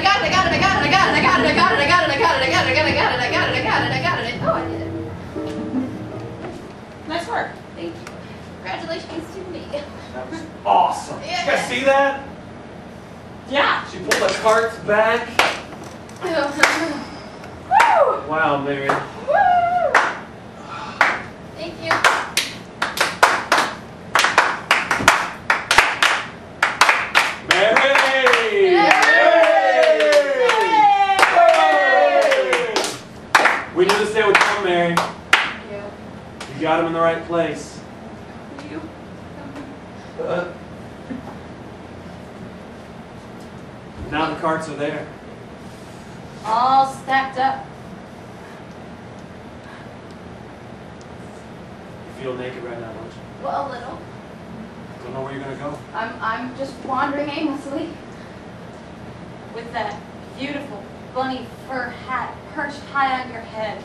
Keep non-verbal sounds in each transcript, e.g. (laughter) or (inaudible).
got it, I got it, I got it, I got it, I got it, I got it, I got it, I got it, I got it, I got it, I got it, I got it, I got it, I got it, I got it. Oh, I did it. Nice work. Thank you. Congratulations to me. That was awesome. Did you guys see that? Yeah. She pulled the carts back. Woo! Wow, Mary. Woo! Thank you. Mary! Yay! Yay! We knew this day would come, Mary. Thank you. You got him in the right place. You. Uh, now the carts are there. All stacked up. You feel naked right now, don't you? Well, a little. Don't know where you're gonna go. I'm, I'm just wandering aimlessly. With that beautiful bunny fur hat perched high on your head.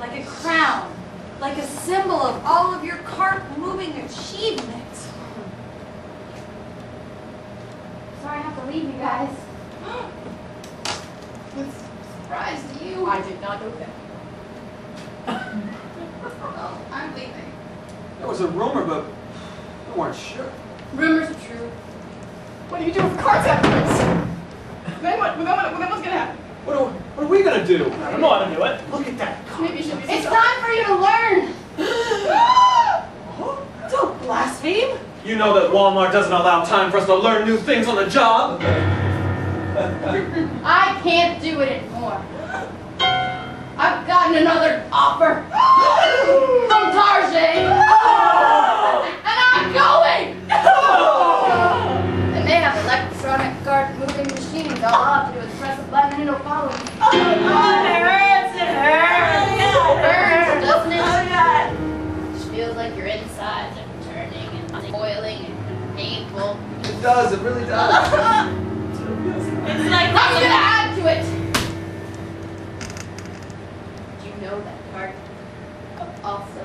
Like a crown. Like a symbol of all of your cart moving achievements. Sorry I have to leave you guys. (gasps) With surprise to you. I did not know that. Well, I'm leaving. There was a rumor, but we weren't sure. Rumors are true. What do you do with cards afterwards? Then what? Then what? Then what's gonna happen? What are, what are we gonna do? I don't know how to do it. Look at that. Maybe you should be. It's so- time for you to learn. (gasps) Don't blaspheme. You know that Walmart doesn't allow time for us to learn new things on the job. (laughs) I can't do it anymore. I've gotten another offer (gasps) (laughs) It feels like your insides are turning and boiling and painful. It does, it really does. (laughs) It's like I'm gonna add to it. Do you know that card also sells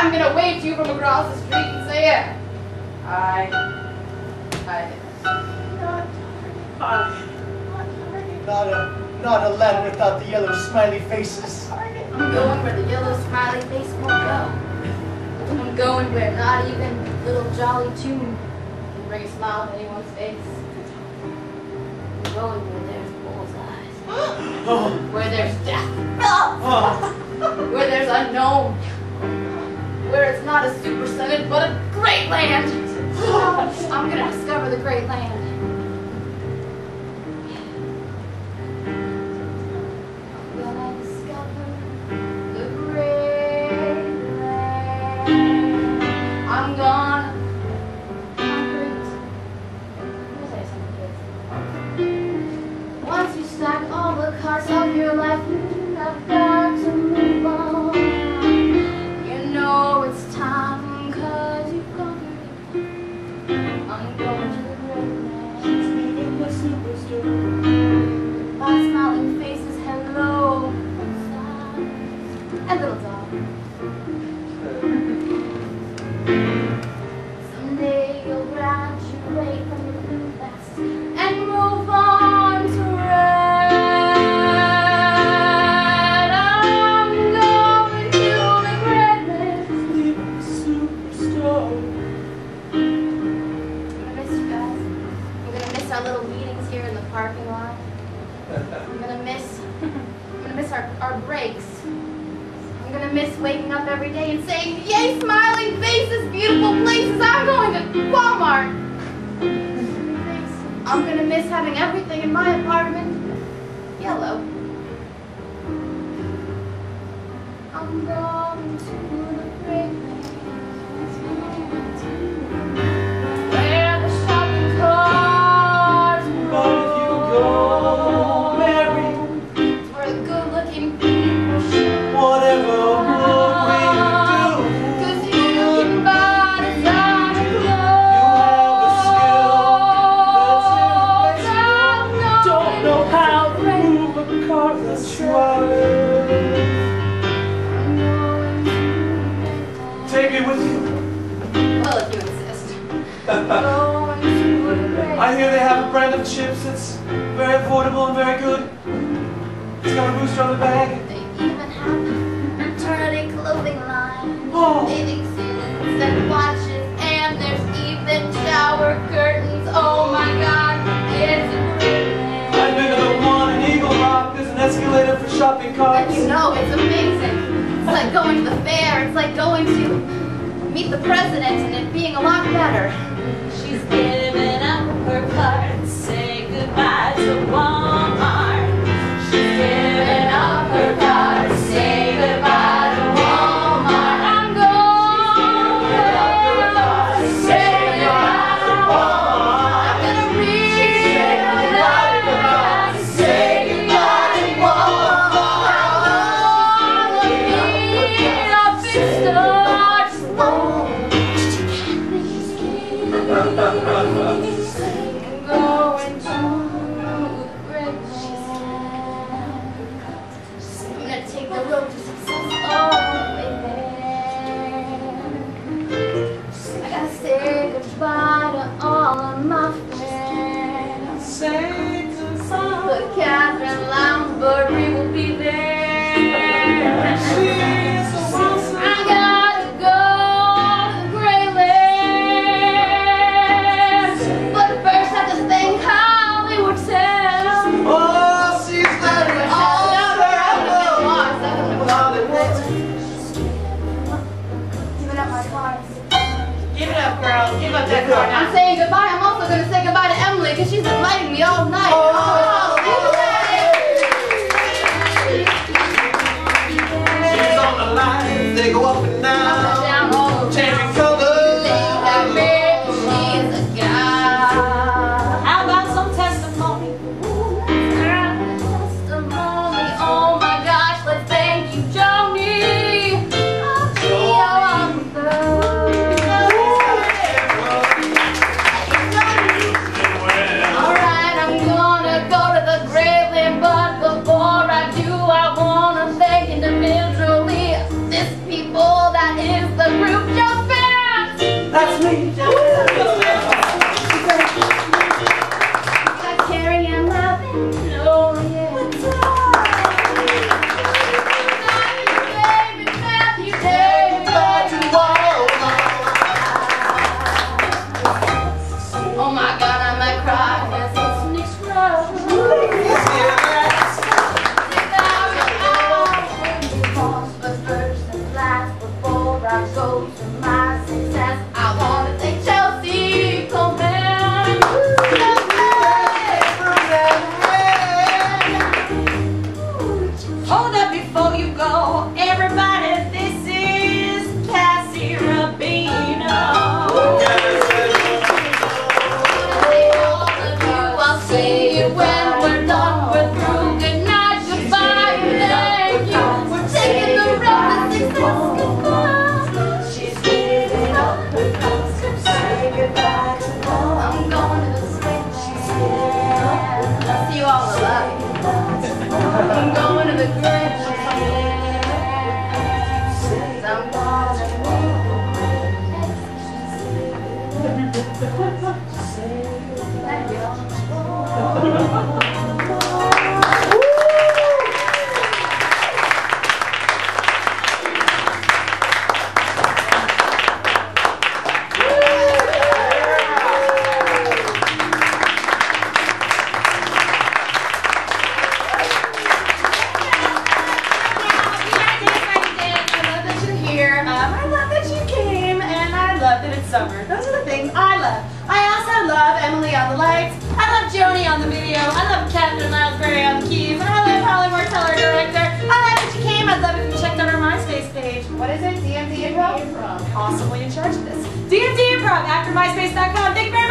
I'm gonna wave to you from across the street and say, yeah, I, I. Not Target. Not a, not a letter without the yellow smiley faces. I'm going where the yellow smiley face won't go. I'm going where not even little jolly tune can bring a smile to anyone's face. I'm going where there's bullseyes, (gasps) where there's death, oh. where there's unknown, where it's not a Supercenter but a Greatland. (gasps) I'm gonna discover the Greatland. Someday you'll graduate from vest and move on to red. I'm going to the miss our little meetings here in the parking lot. I'm gonna miss I'm gonna miss our, our breaks. I'm gonna miss waking up every day and saying, Yay, smiling faces, beautiful places, I'm going to Walmart. I'm gonna miss having everything in my apartment yellow. I'm going to with you. Well, if you insist. (laughs) Oh, I hear they have a brand of chips that's very affordable and very good. It's got a rooster on the bag. They even have a maternity clothing line. Oh. Bathing suits and watches, and there's even shower curtains. Oh my God, it's brilliant. I've been to the one in Eagle Rock. There's an escalator for shopping carts. And you know, it's amazing. It's like going to the fair. It's like meet the president and it being a lot better. She's giving up her part say goodbye to but all my Ja. (laughs) awesomely in charge of this. DMD Improv, after MySpace.com. Thank you very much.